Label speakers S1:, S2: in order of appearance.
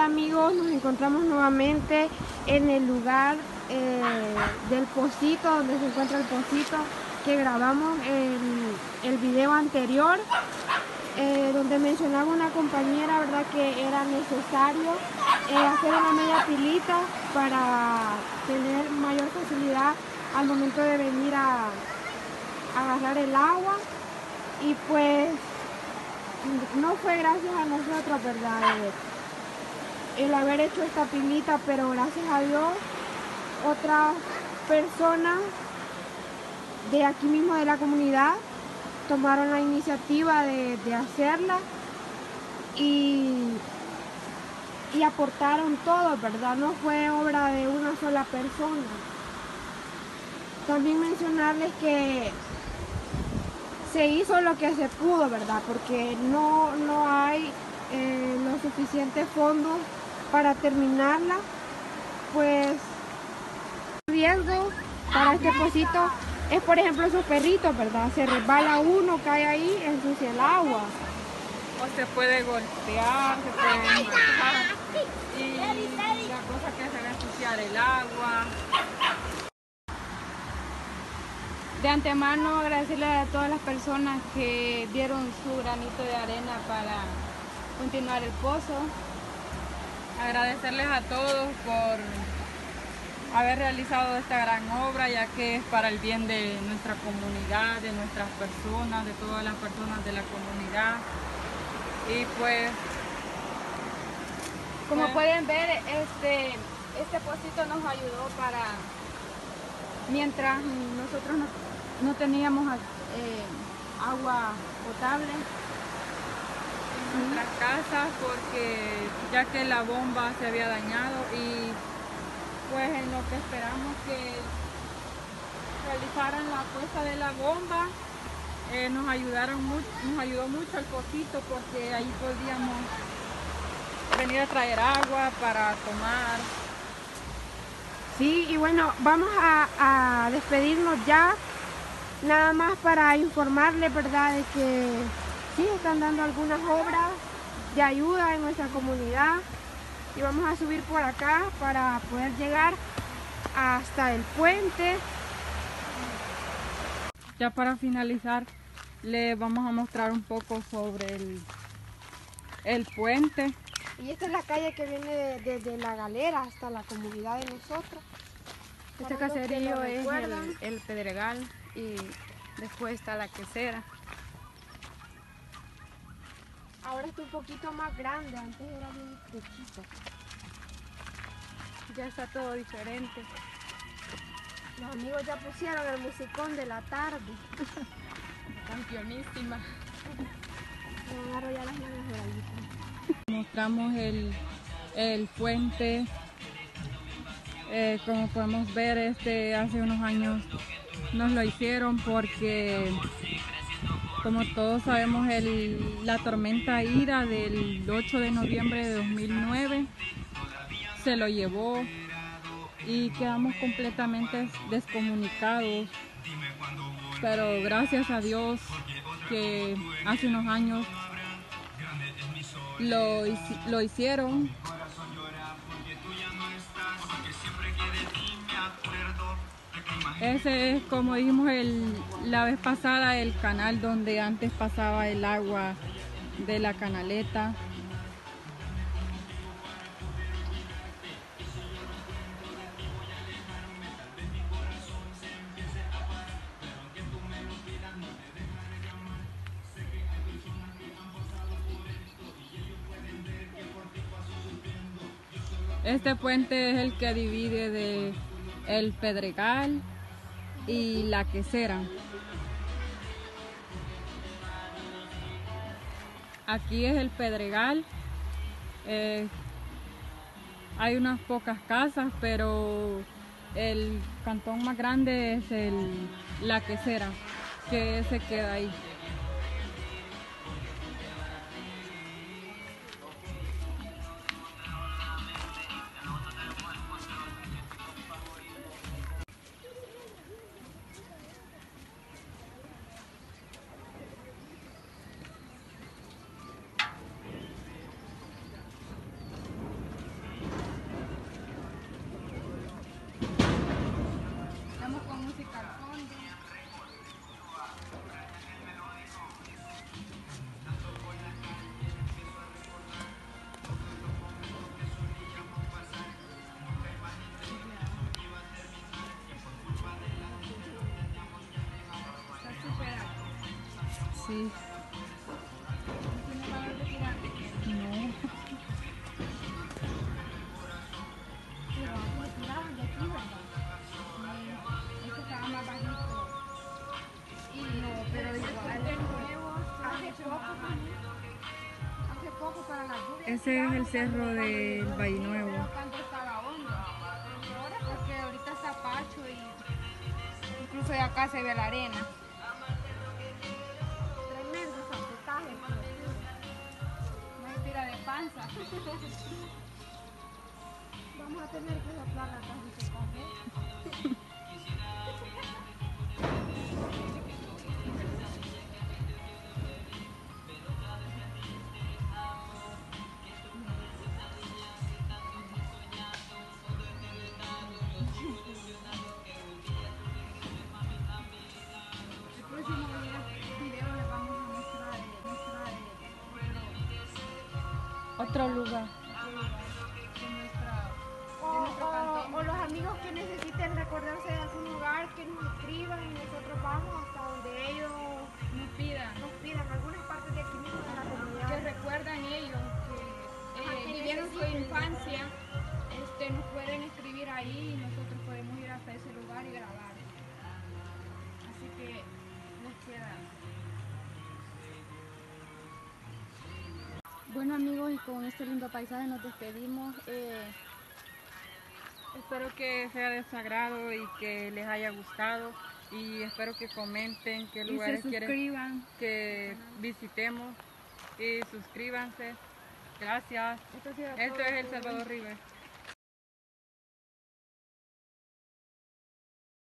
S1: Hola amigos, nos encontramos nuevamente en el lugar eh, del pocito, donde se encuentra el pocito que grabamos en el video anterior, eh, donde mencionaba una compañera verdad que era necesario eh, hacer una media pilita para tener mayor facilidad al momento de venir a, a agarrar el agua. Y pues no fue gracias a nosotros, ¿verdad? El haber hecho esta pilita, pero gracias a Dios otras personas de aquí mismo de la comunidad tomaron la iniciativa de, hacerla y, y aportaron todo, ¿verdad? No fue obra de una sola persona. También mencionarles que se hizo lo que se pudo, ¿verdad? Porque no, no hay eh, los suficientes fondos para terminarla, pues riesgo para este pocito es por ejemplo esos perritos, ¿verdad? Se resbala uno, cae ahí, ensucia el agua.
S2: O se puede golpear, se puede matar. Y la cosa que se va a ensuciar el agua. De antemano agradecerle a todas las personas que dieron su granito de arena para continuar el pozo agradecerles a todos por haber realizado esta gran obra, ya que es para el bien de nuestra comunidad, de nuestras personas, de todas las personas de la comunidad. Y pues...
S1: Como pues, pueden ver, este, este pocito nos ayudó para, mientras nosotros no, teníamos eh, agua potable,
S2: nuestras casas porque ya que la bomba se había dañado y pues en lo que esperamos que realizaran la puesta de la bomba eh, nos ayudaron nos ayudó mucho el poquito porque ahí podíamos venir a traer agua para tomar.
S1: Sí y bueno vamos a, a despedirnos ya nada más para informarle verdad de que sí están dando algunas obras de ayuda en nuestra comunidad y vamos a subir por acá para poder llegar hasta el puente.
S2: Ya para finalizar le vamos a mostrar un poco sobre el, el puente.
S1: Y esta es la calle que viene desde la galera hasta la comunidad de nosotros.
S2: Este caserío es el, el Pedregal y después está la quesera.
S1: Ahora está un poquito más grande, antes era bien chiquito.
S2: Ya está todo diferente.
S1: Los amigos ya pusieron el musicón de la tarde.
S2: Campeonísima.
S1: ya las
S2: Mostramos el, el puente. Eh, como podemos ver, este hace unos años nos lo hicieron porque como todos sabemos, la tormenta Ira del 8 de noviembre de 2009 se lo llevó y quedamos completamente descomunicados. Pero gracias a Dios que hace unos años lo, lo hicieron Ese es, como dijimos el, la vez pasada, el canal donde antes pasaba el agua de la canaleta. Este puente es el que divide de el Pedregal y la quesera. Aquí es el Pedregal. Eh, hay unas pocas casas, pero el cantón más grande es el, la quesera, que se queda ahí.
S1: Lluvia.
S2: Ese es el cerro del Valle Nuevo.
S1: Porque ahorita está pacho y incluso de acá se ve la arena. Vamos a tener que soplar la casa y se
S2: Otro lugar.
S1: O, los amigos que necesiten recordarse de algún lugar, que nos escriban y nosotros vamos hasta donde ellos
S2: Nos pidan.
S1: nos pidan, algunas partes de aquí mismo de la comunidad.
S3: que recuerdan ellos que eh,
S1: que
S3: vivieron su infancia, este, nos pueden escribir ahí y nosotros podemos ir hasta ese lugar y grabar. Así que
S4: Bueno amigos, y con este lindo paisaje nos despedimos. Eh,
S2: Espero que sea de su agrado y que les haya gustado y espero que comenten qué lugares quieren que visitemos y suscríbanse. Gracias.
S1: Esto
S2: Esto es El. Salvador River.